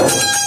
You.